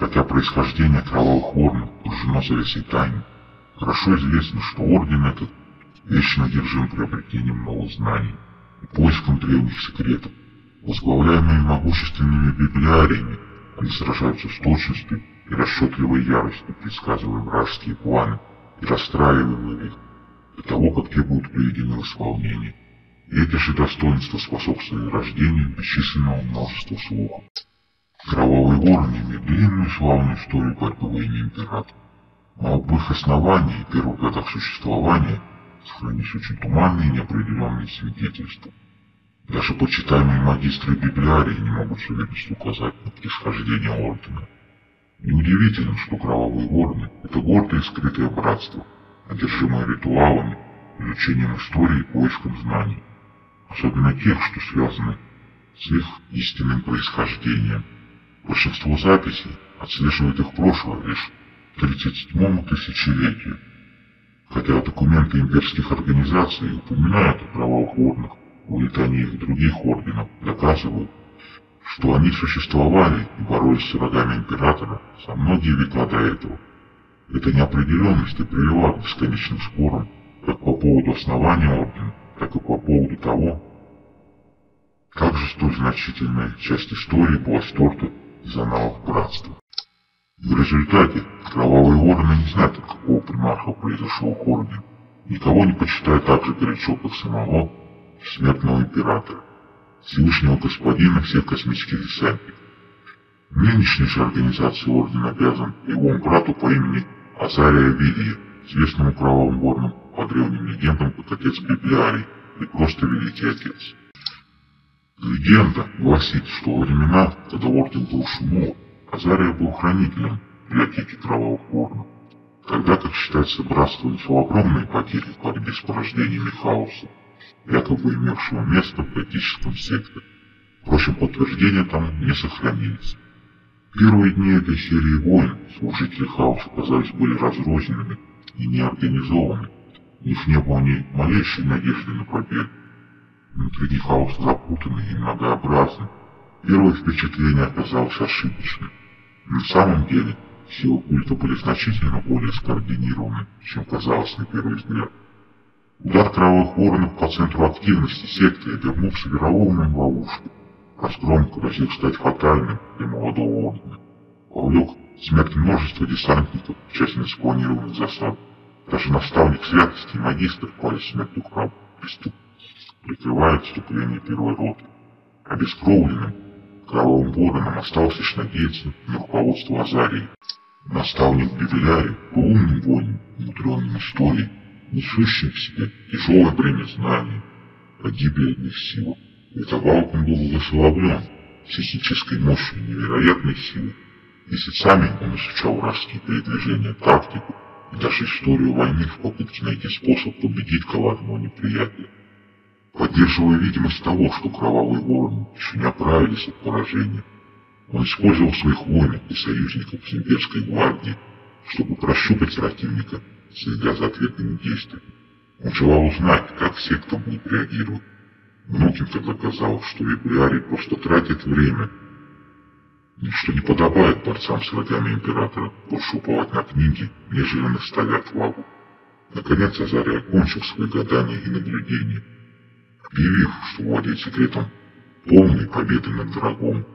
Хотя происхождение кровавых орденов окружено завесой тайны, хорошо известно, что орден этот вечно держим приобретением новых знаний и поиском древних секретов. Возглавляемые могущественными библиариями, они сражаются с точностью и расчетливой яростью, предсказывая вражеские планы и расстраивая их до того, как те будут приведены в исполнение. И эти же достоинства способствовали рождению бесчисленного множества слухов. Кровавые вороны имеют длинную славную историю борьбы во имя императора. Их основании и первых годах существования сохранились очень туманные и неопределенные свидетельства. Даже почитаемые магистры библиарии не могут с уверенностью указать на происхождение ордена. Неудивительно, что кровавые вороны — это гордое и скрытое братство, одержимое ритуалами, изучением истории и поиском знаний, особенно тех, что связаны с их истинным происхождением. Большинство записей отслеживает их прошлое лишь к 37 тысячелетию, хотя документы имперских организаций упоминают о кровавых орденах улетании их других орденов, доказывают, что они существовали и боролись с врагами императора за многие века до этого. Эта неопределенность и привела к бесконечным спорам как по поводу основания ордена, так и по поводу того, как же столь значительная часть истории была стерта из аналов братства. В результате кровавые ордены не знают, от какого примарха произошел орден, никого не почитают так же горячо, как самого смертного императора, Всевышнего господина всех космических десантников. Нынешняя же организация ордена обязан его брату по имени Азария Вилья, известному кровавым горным по древним легендам как отец Библиарий и просто Великий Отец. Легенда гласит, что во времена, когда орден был шумов, Азария был хранителем библиотеки кровавых горнов. Тогда, как считается, братство несло огромные потери в борьбе с порождениями хаоса, якобы имевшего место в готическом секторе. Впрочем, подтверждения там не сохранились. Первые дни этой серии войн служители хаоса, казались, были разрозненными и неорганизованы. У них не было ни малейшей надежды на победу. Внутри хаос запутанный и многообразный. Первое впечатление оказалось ошибочным. На самом деле, силы культа были значительно более скоординированы, чем казалось на первый взгляд. Удар кровавых воронов по центру активности секты обернулся вероломным ловушкой. Разгром грозил стать фатальным для молодого ордена. Повлек смерть множества десантников, тщательно спланированных засад. Даже наставник святости и магистр пали смертью храм преступ, прикрывая отступление первой роты. Обескровленным кровавым вороном осталось лишь надеяться на руководство Азарии. Наставник Бевелярий был умным воином, мудренным историей, несущим в себе тяжелое бремя знаний, погибли одних сил. Витовал он был высоловлен психической мощью невероятной силы. Месяцами он изучал вражеские передвижения, тактику и даже историю войны в попытке найти способ победить коварного неприятеля. Поддерживая видимость того, что кровавые вороны еще не оправились от поражения, он использовал своих воинов и союзников с имперской гвардии, чтобы прощупать противника следя за ответными действиями. Он желал узнать, как секта будет реагировать. Многим тогда казалось, что Вибриарий просто тратит время, что не подобает борцам с врагами Императора больше уповать на книги, нежели на стали отвагу. Наконец Азарий окончил свои гадания и наблюдения, объявив, что владеет секретом полной победы над врагом.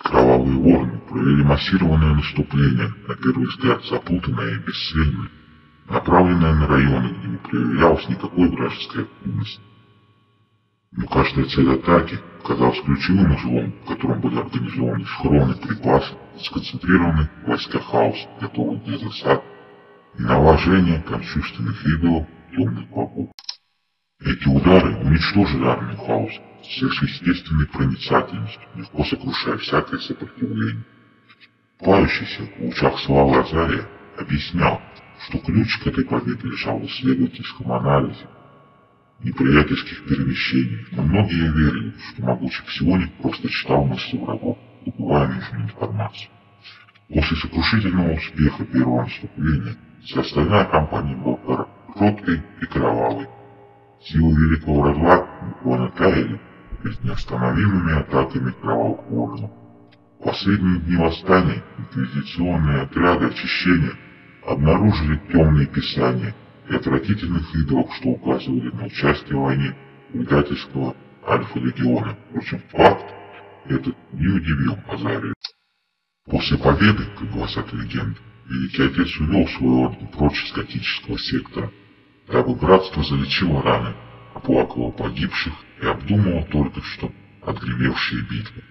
Кровавые вороны провели массированное наступление, на первый взгляд запутанное и бесцельное, направленное на районы, где не проявлялась никакой вражеской активности. Но каждая цель атаки казалась ключевым узлом, в котором были организованы схроны, припасы, сконцентрированы войска хаоса, готовые для засад и наложения кощунственных идолов темных богов. Эти удары уничтожили армию хаоса, сверхъестественной проницательностью, легко сокрушая всякое сопротивление. Плающийся в лучах славы Азария объяснял, что ключ к этой победе лежал в исследовательском анализе неприятельских перемещений, но многие верили, что могучий псионик просто читал мысли врагов, добывая нужную информацию. После сокрушительного успеха первого наступления вся остальная компания была кроткой и кровавой. Силы Великого Разлада буквально таяли перед неостановимыми атаками кровавых воронов. В последние дни восстания инквизиционные отряды очищения обнаружили темные писания и отвратительных идолов, что указывали на участие в войне предательского Альфа-легиона. Впрочем, факт этот не удивил Азарию. После победы, как гласят легенды, Великий Отец увел свой орден прочь из готического сектора, дабы братство залечило раны, оплакало погибших и обдумало только что отгремевшие битвы.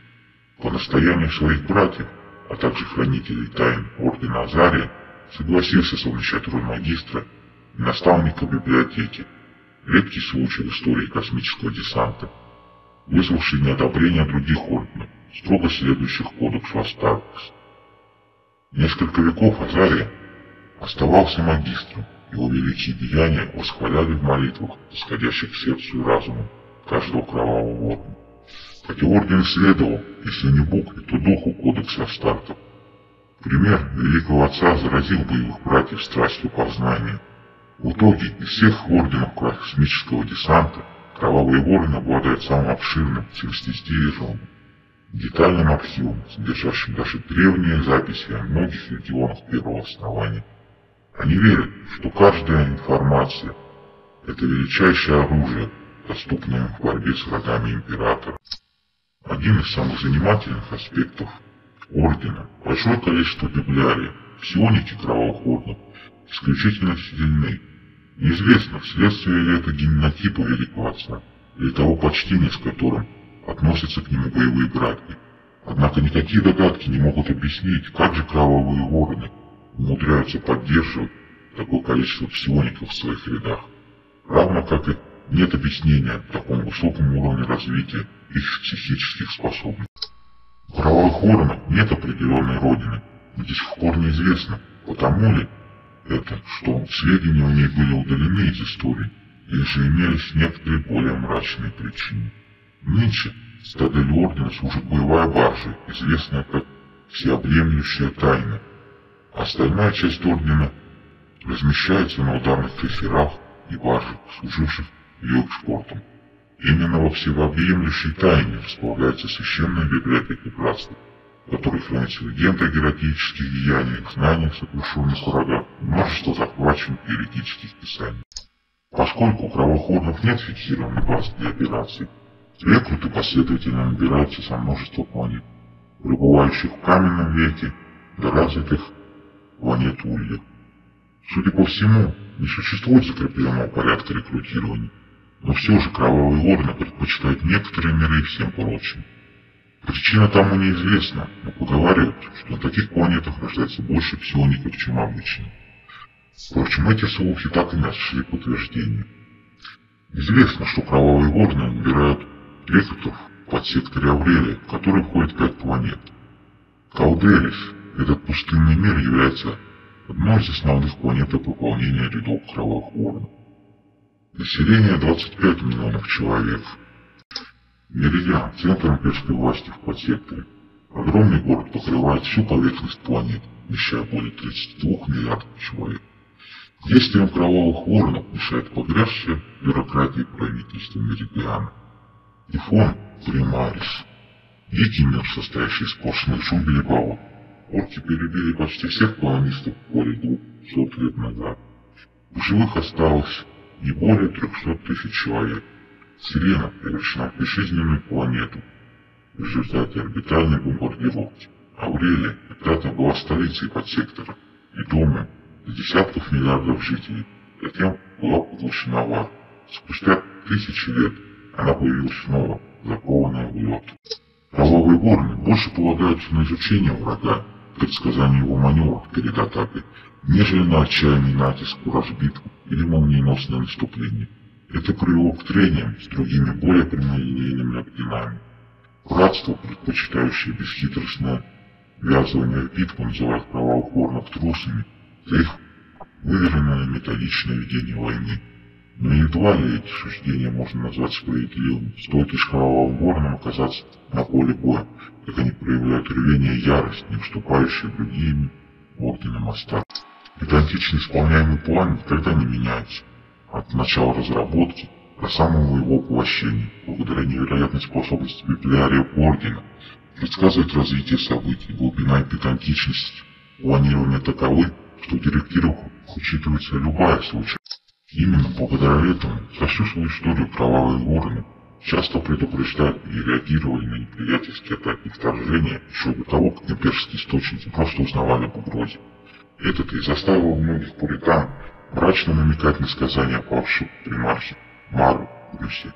По настоянию своих братьев, а также хранителей тайн Ордена Азария, согласился совмещать роль магистра и наставника библиотеки, редкий случай в истории космического десанта, вызвавший неодобрение других орденов, строго следующих кодексу Астаркс. Несколько веков Азария оставался магистром, его великие деяния восхваляли в молитвах, исходящих к сердцу и разуму каждого кровавого ордена. Хотя орден следовал, если не букве, то духу кодекса Астартов. Пример великого отца заразил боевых братьев страстью познания. В итоге из всех орденов космического десанта кровавые вороны обладают самым обширным, целестистированным, детальным архивом, содержащим даже древние записи о многих регионах первого основания. Они верят, что каждая информация – это величайшее оружие, доступное в борьбе с врагами Императора. Один из самых занимательных аспектов Ордена – большое количество библиариев, псионики кровавых орденов, исключительно сильны. Неизвестно, вследствие ли это генотипа Великого Отца, или того почтения, с которым относятся к нему боевые братья. Однако никакие догадки не могут объяснить, как же кровавые вороны умудряются поддерживать такое количество псиоников в своих рядах. Равно как и нет объяснения такому высокому уровню развития их психических способностей. У кровавых воронов нет определенной родины, и до сих пор неизвестно, потому ли это, что сведения о ней были удалены из истории, или же имелись некоторые более мрачные причины. Нынче стадель ордена служит боевая баржа, известная как всеобъемлющая тайна. Остальная часть ордена размещается на ударных крейсерах и баржах, служивших ее экспортом. Именно во всеобъемлющей тайне располагается священная библиотека братства, в которой хранится легенда о героических деяниях, знаниях сокрушенных врагах и множество захваченных еретических писаний. Поскольку у кровоходных нет фиксированной базы для операций, Рекруты последовательно набираются со множества планет, пребывающих в каменном веке до развитых планет Улья. Судя по всему, не существует закрепленного порядка рекрутирования, но все же кровавые орны предпочитают некоторые миры всем прочим. Причина тому неизвестна, но поговаривают, что на таких планетах рождается больше псиоников, чем обычно. Впрочем, эти слухи так и не нашли подтверждения. Известно, что кровавые орны набирают рекрутов под секторе Аврелия, в который входит пять планет. Калдерис, этот пустынный мир, является одной из основных планет пополнения рядов кровавых воронов. Население 25 миллионов человек. Меридиан, центр имперской власти в подсекторе. Огромный город покрывает всю поверхность планеты, вмещая более 32 миллиардов человек. Действием кровавых воронов мешает погрязшая бюрократия правительства Меридиана. Тифон Примарис. Дикий мир, состоящий из сплошных джунглей баллов. Орки перебили почти всех колонистов более двухсот лет назад. В живых осталось не более трехсот тысяч человек. Сирена превращена в безжизненную планету в результате орбитальной бомбардировки. Аурелия когда-то была столицей подсектора и домом для десятков миллиардов жителей. Затем была поглощена в ад. Спустя тысячи лет она появилась снова, закованная в лед. Кровавые горны больше полагаются на изучение врага, предсказание его маневров перед атакой, нежели на отчаянный натиск разбитку или молниеносное наступление. Это привело к трениям с другими более прямолинейными орденами. Братство, предпочитающее бесхитростное ввязывание в битву, называют горнов трусами за их выверенное методичное ведение войны. Но едва ли эти суждения можно назвать справедливыми. Стоит лишь кровавым воронам оказаться на поле боя, как они проявляют рвение и ярость, не уступающие другим орденам Астар. Педантично исполняемый план никогда не меняется. От начала разработки до самого его воплощения, благодаря невероятной способности библиария Ордена, предсказывать развитие событий, глубина и пикантичность планирования таковы, что в учитывается любая случайность. Именно благодаря этому свою историю кровавые вороны часто предупреждают и реагировали на неприятельские атаки вторжения еще до того, как имперские источники просто узнавали об угрозе. Это-то и заставило многих пуритан мрачно намекать на сказания павшего примархи Мару Руси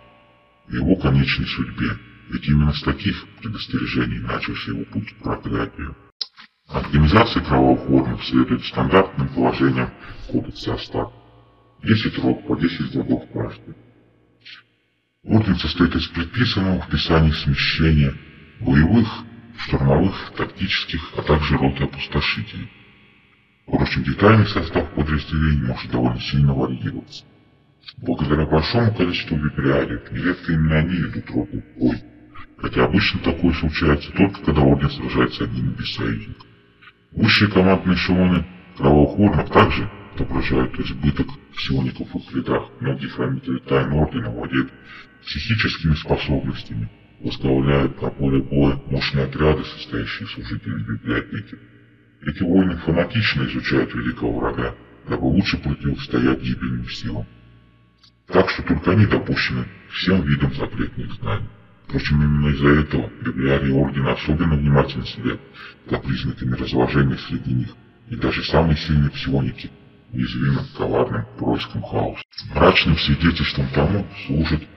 и его конечной судьбе, ведь именно с таких предостережений начался его путь к проклятию. Организация кровавых воинов следует стандартным положениям Кодекса Астар. 10 рот по 10 годов каждый. Орден состоит из предписанного в Писании смещения боевых, штурмовых, тактических, а также роты опустошителей. Впрочем, детальный состав подразделений может довольно сильно варьироваться. Благодаря большому количеству библиариев, нередко именно они идут роты в бой, хотя обычно такое случается только когда Орден сражается одним без союзников. Высшие командные эшелоны кровавых также отображают избыток псиоников их рядах. Многие хранители тайн Ордена владеют психическими способностями, возглавляют на поле боя мощные отряды, состоящие из служителей библиотеки. Эти воины фанатично изучают великого врага, дабы лучше противостоять гибельным силам. Так что только они допущены всем видам запретных знаний. Впрочем, именно из-за этого библиарии Ордена особенно внимательно следят за признаками разложения среди них, и даже самые сильные псионики уязвимы коварным проискам хаоса. Мрачным свидетельством тому служит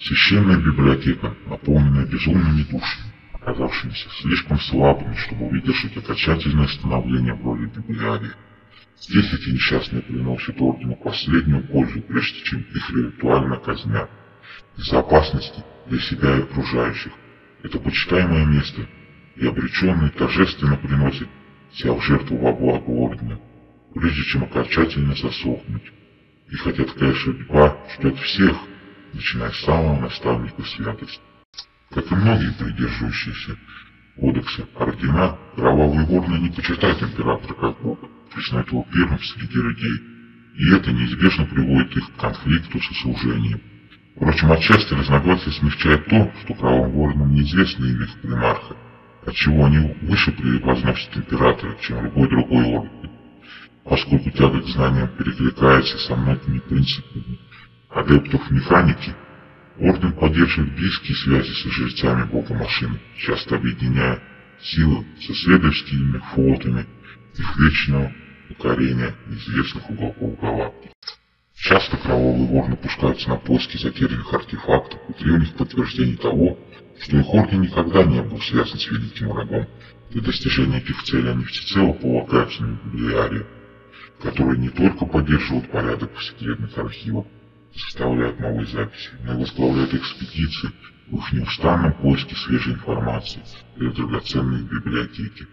священная библиотека, наполненная безумными душами, оказавшимися слишком слабыми, чтобы выдержать окончательное становление в роли библиарии. Здесь эти несчастные приносят Ордену последнюю пользу, прежде чем их ритуально казнят. Из-за опасности для себя и окружающих. Это почитаемое место, и обреченные торжественно приносят себя в жертву во благо Ордена, прежде чем окончательно засохнуть. И хотя такая судьба ждет всех, начиная с самого наставника святости. Как и многие придерживающиеся кодекса ордена, кровавые горны не почитают императора как бога, признают его первым среди людей, и это неизбежно приводит их к конфликту со служением. Впрочем, отчасти разногласия смягчает то, что правым воинам неизвестно имя их примарха, отчего они выше превозносят императора, чем любой другой орден, поскольку тяга к знаниям перекликается со многими принципами адептов механики, орден поддерживает близкие связи с жрецами бога машины, часто объединяя силы со следовательскими флотами их вечного укорения неизвестных уголков галактики. Часто кровавые ворны пускаются на поиски затерянных артефактов и древних подтверждений того, что их орден никогда не был связан с великим врагом. Для достижения этих целей они всецело полагаются на библиарию, которые не только поддерживают порядок в секретных архивах, составляют новые записи, но и возглавляют экспедиции в их неустанном поиске свежей информации для драгоценной библиотеки.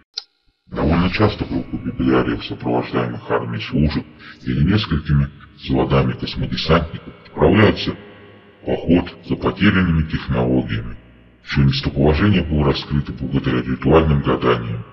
Довольно часто группы библиариев, сопровождаемых армией служат или несколькими взводами космодесантников, отправляются в поход за потерянными технологиями, чье местоположение было раскрыто благодаря ритуальным гаданиям.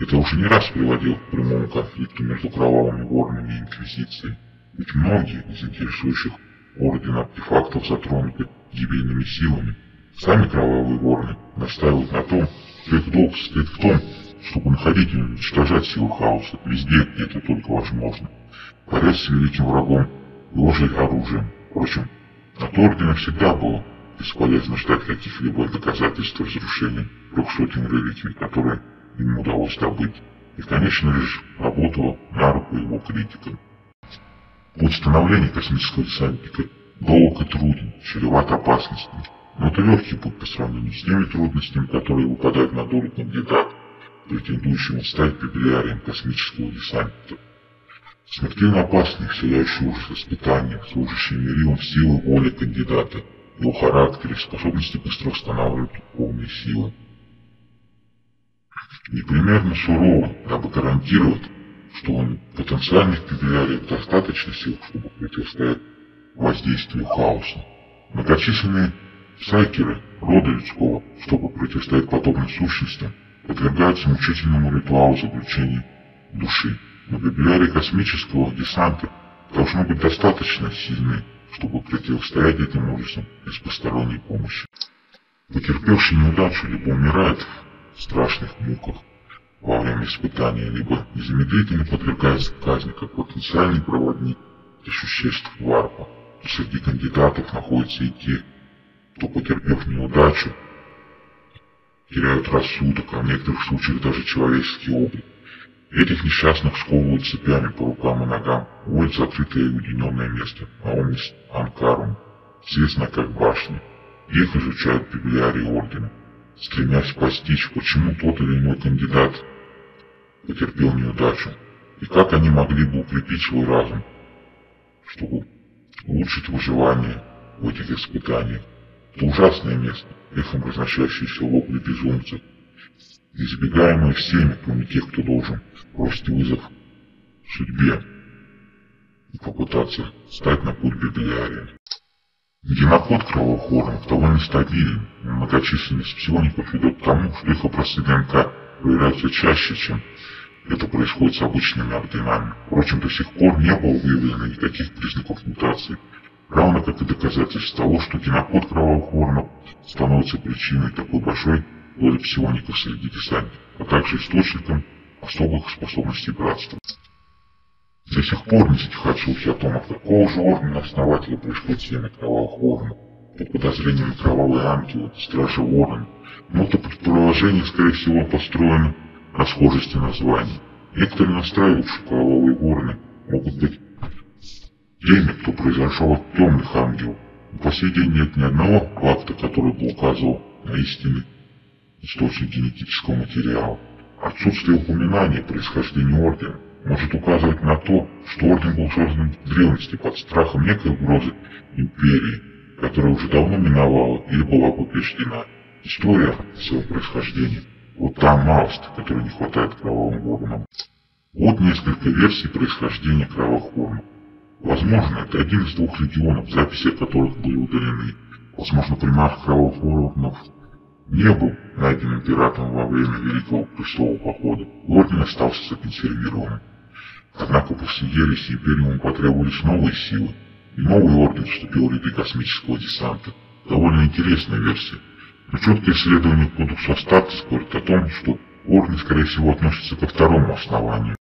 Это уже не раз приводило к прямому конфликту между кровавыми ворами и инквизицией, ведь многие из интересующих орден артефактов затронуты гибельными силами. Сами кровавые ворны настаивают на том, что их долг состоит в том, чтобы находить и уничтожать силы хаоса везде, где это только возможно. Борясь с великим врагом и ложить оружием. Впрочем, от Ордена всегда было бесполезно ждать каких-либо доказательств разрушения трех сотен реликвий, которые ему удалось добыть, и, конечно же, работала на руку его критикам. Путь становления космического десантника долг и труден, чреват опасностями, но это легкий путь по сравнению с теми трудностями, которые выпадают на долю кандидата, претендующему стать библиарием космического десанта. Смертельно опасные, вселяющие ужас испытания, служащие мерилом силы воли кандидата, его характер и способности быстро восстанавливать духовные силы. Непримерно сурово, дабы гарантировать, что он потенциальных библиариев достаточно сил, чтобы противостоять воздействию хаоса. Многочисленные сайкеры рода людского, чтобы противостоять подобным сущностям, подвергаются мучительному ритуалу заключения души. Но библиарии космического десанта должны быть достаточно сильны, чтобы противостоять этим ужасам без посторонней помощи. Потерпевший неудачу либо умирает страшных муках во время испытания, либо незамедлительно подвергается казни как потенциальный проводник для существ варпа. Среди кандидатов находятся и те, кто, потерпев неудачу, теряют рассудок, а в некоторых случаях даже человеческий облик. Этих несчастных сковывают цепями по рукам и ногам, уводят закрытое и уединенное место, Аомис Анкарум, известно как башня. Их изучают библиарии ордена, стремясь постичь, почему тот или иной кандидат потерпел неудачу, и как они могли бы укрепить свой разум, чтобы улучшить выживание в этих испытаниях. Это ужасное место, эхом разносящееся вопли безумцев, избегаемое всеми, кроме тех, кто должен бросить вызов судьбе и попытаться стать на путь библиария. Геноход кровавых органов довольно стабилен, многочисленность псиоников ведет к тому, что их образцы ДНК проявляются чаще, чем это происходит с обычными орденами. Впрочем, до сих пор не было выявлено никаких признаков мутации, равно как и доказательств того, что генокод кровавых становится причиной такой большой доли псиоников среди десантников, а также источником особых способностей братства. До сих пор не затихают слухи о том, от какого же ордена основателя пришло семя кровавых воронов. Под подозрением кровавой ангелы, стражи ворон, но это предположение, скорее всего, построено на схожести названий. Некоторые настраивают, что кровавые вороны могут быть теми, кто произошел от темных ангелов. Но по сей день нет ни одного факта, который бы указывал на истинный источник генетического материала. Отсутствие упоминания происхождения ордена может указывать на то, что орден был создан в древности под страхом некой угрозы империи, которая уже давно миновала или была побеждена. История своего происхождения вот та малость, которой не хватает кровавым воронам. Вот несколько версий происхождения кровавых воронов. Возможно, это один из двух легионов, записи которых были удалены. Возможно, примарх кровавых воронов не был найден императором во время Великого Крестового Похода. Орден остался законсервированным. Однако после ереси Империуму потребовались новые силы, и новый орден вступил в ряды космического десанта. Довольно интересная версия. Но четкое исследование кодекса Астартес говорит о том, что орден, скорее всего, относится ко второму основанию.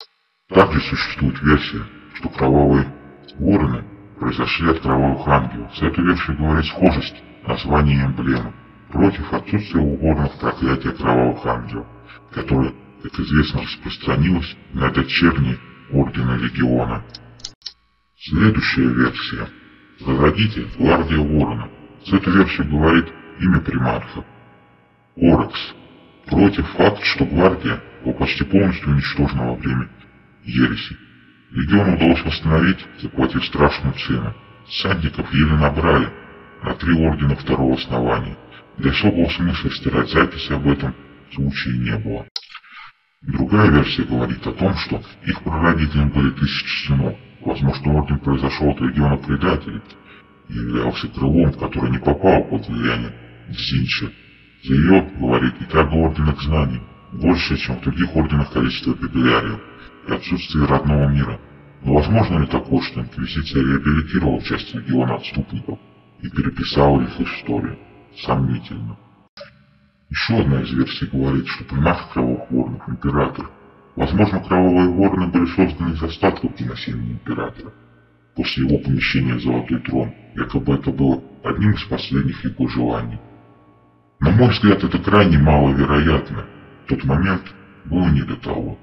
Также существует версия, что кровавые вороны произошли от кровавых ангелов. С этой версией говорит схожесть названия и эмблемы против отсутствия у воронов проклятия кровавых ангелов, которое, как известно, распространилось на дочерние Ордена Легиона. Следующая версия. Прародитель Гвардия Ворона. С этой версией говорит имя примарха. Орекс. Против факт, что Гвардия была почти полностью уничтожена во время ереси. Легиону удалось восстановить, заплатив страшную цену. Садников еле набрали на три ордена второго основания. Для особого смысла стирать записи об этом случае не было. Другая версия говорит о том, что их прародителям были тысячи сынов. Возможно, орден произошел от легиона предателей и являлся крылом, который не попал под влияние Зинча. За ее, говорит, и тяга ордена к знаниям, больше, чем в других орденах количество библиариев и отсутствие родного мира. Но возможно ли такое, что Инквизиция реабилитировала часть легиона отступников и переписала их историю? Сомнительно. Еще одна из версий говорит, что примарх кровавых воронов – император. Возможно, кровавые вороны были созданы из остатков династии императора. После его помещения в Золотой Трон, якобы это было одним из последних его желаний. На мой взгляд, это крайне маловероятно. В тот момент было не до того.